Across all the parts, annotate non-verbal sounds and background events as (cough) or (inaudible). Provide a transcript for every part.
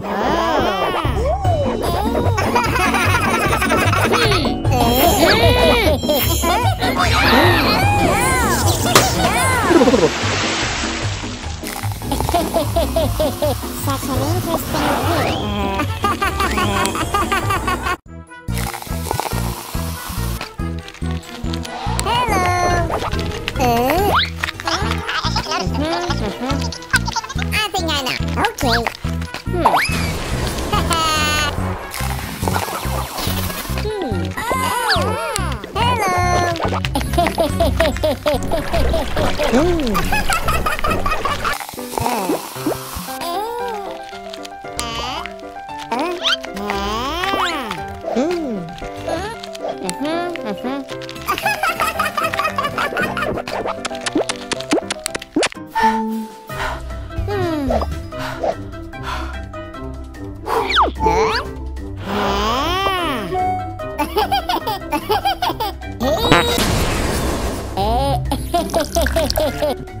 Such. Uh? Okay. Hehehehe Mm.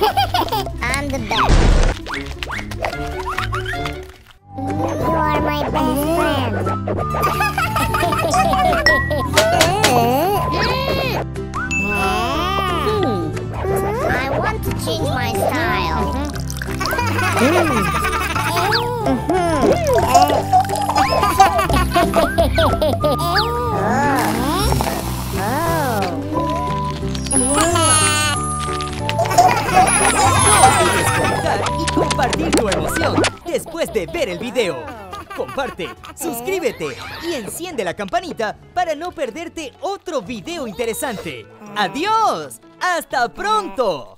I'm the best. You are my best friend. (laughs) (laughs) I want to change después de ver el video. Comparte, suscríbete y enciende la campanita para no perderte otro video interesante. ¡Adiós! ¡Hasta pronto!